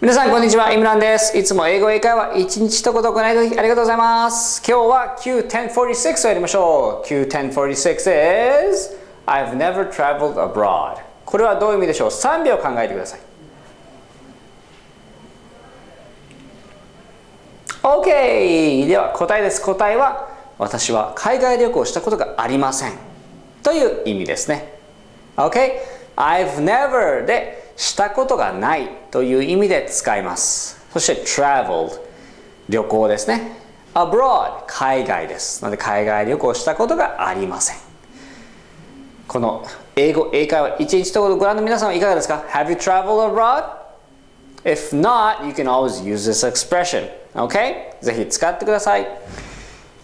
皆さんこんにちは、イムランです。いつも英語英会話一日一言行いありがとうございます。今日は Q1046 をやりましょう。Q1046 is I've never traveled abroad これはどういう意味でしょう ?3 秒考えてください。OK! では答えです。答えは私は海外旅行したことがありません。という意味ですね。OK? I've never でしたことがないという意味で使います。そして traveled 旅行ですね。abroad 海外です。なので海外旅行したことがありません。この英語、英会話一日とご覧の皆さんはいかがですか ?Have you traveled abroad? If not, you can always use this expression. Okay? ぜひ使ってください。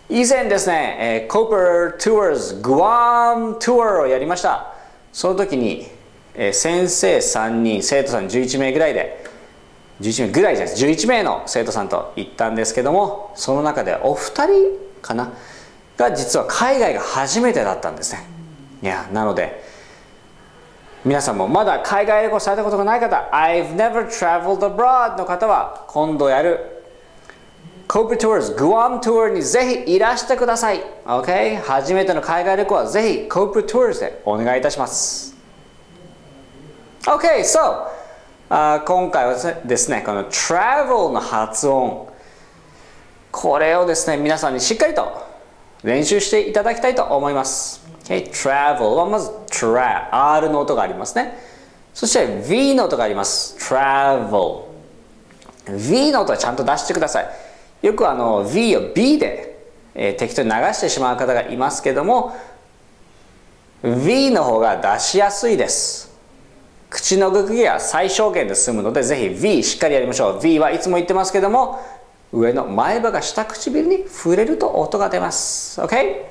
以前ですね、えー、Cooper Tours Guam Tour をやりました。その時に、えー、先生3人、生徒さん11名ぐらいで、11名ぐらいじゃないです。11名の生徒さんと行ったんですけども、その中でお二人かなが実は海外が初めてだったんですね。いや、なので、皆さんもまだ海外旅行されたことがない方、I've never traveled abroad の方は今度やる Copa Tours Guam Tour にぜひいらしてください。OK? 初めての海外旅行はぜひ Copa Tours でお願いいたします。OK, so、uh, 今回はですね、この travel の発音、これをですね、皆さんにしっかりと練習していただきたいと思います。Okay? travel はまず tra、R の音がありますね。そして V の音があります。travel。V の音はちゃんと出してください。よくあの V を B で、えー、適当に流してしまう方がいますけども V の方が出しやすいです口のぐきは最小限で済むのでぜひ V しっかりやりましょう。V はいつも言ってますけども上の前歯が下唇に触れると音が出ます。OK?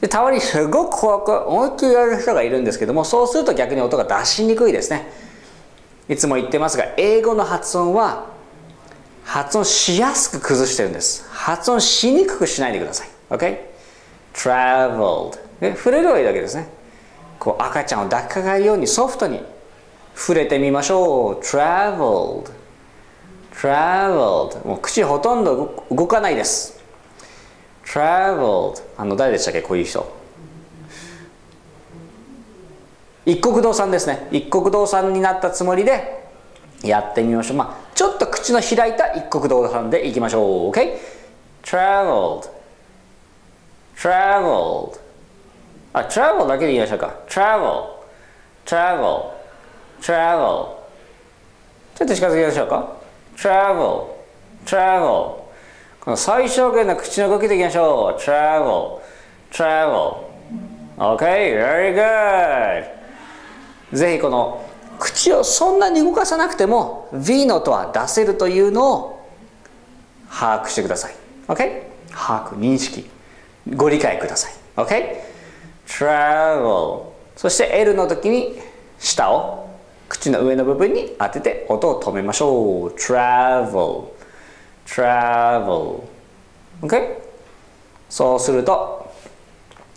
でたまにすごく怖く思いっきりやる人がいるんですけどもそうすると逆に音が出しにくいですね。いつも言ってますが英語の発音は発音しやすく崩してるんです。発音しにくくしないでください。OK? traveled 触れればいいだけですね。こう赤ちゃんを抱きかかえるようにソフトに触れてみましょう。Traveled. Traveled. もう口ほとんど動かないです。Traveled. あの誰でしたっけこういう人。一国道さんですね。一国道さんになったつもりでやってみましょう。まあちょっと口の開いた一国道さんでいきましょう。OK? traveled traveled. あ、travel だけで言いましょうか。travel travel travel ちょっと近づきましょうか。travel travel この最小限の口の動きでいきましょう。travel travel OK, very good ぜひこの口をそんなに動かさなくても V の音は出せるというのを把握してください OK? 把握認識ご理解ください OK? Travel. そして L の時に下を口の上の部分に当てて音を止めましょう。travel. travel. OK? そうすると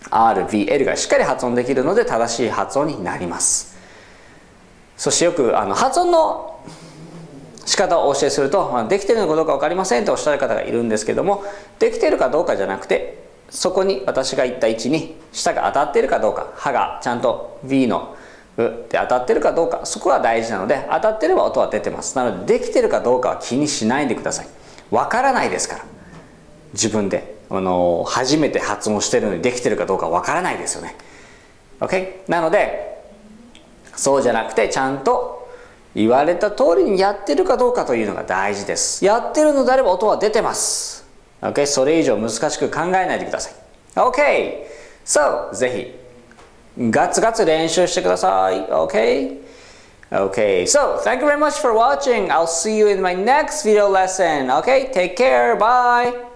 RVL がしっかり発音できるので正しい発音になります。そしてよくあの発音の仕方をお教えすると、まあ、できてるのかどうか分かりませんとおっしゃる方がいるんですけどもできてるかどうかじゃなくてそこに私が言った位置に舌が当たっているかどうか歯がちゃんと V の「う」で当たってるかどうかそこが大事なので当たってれば音は出てます。なのでできてるかどうかは気にしないでください。分からないですから。自分であの初めて発音してるのにできてるかどうか分からないですよね。OK なのでそうじゃなくてちゃんと言われた通りにやってるかどうかというのが大事です。やってるのであれば音は出てます。OK それ以上難しく考えないでください OK So ぜひガツガツ練習してください OK Okay, so thank you very much for watching. I'll see you in my next video lesson. Okay, take care. Bye.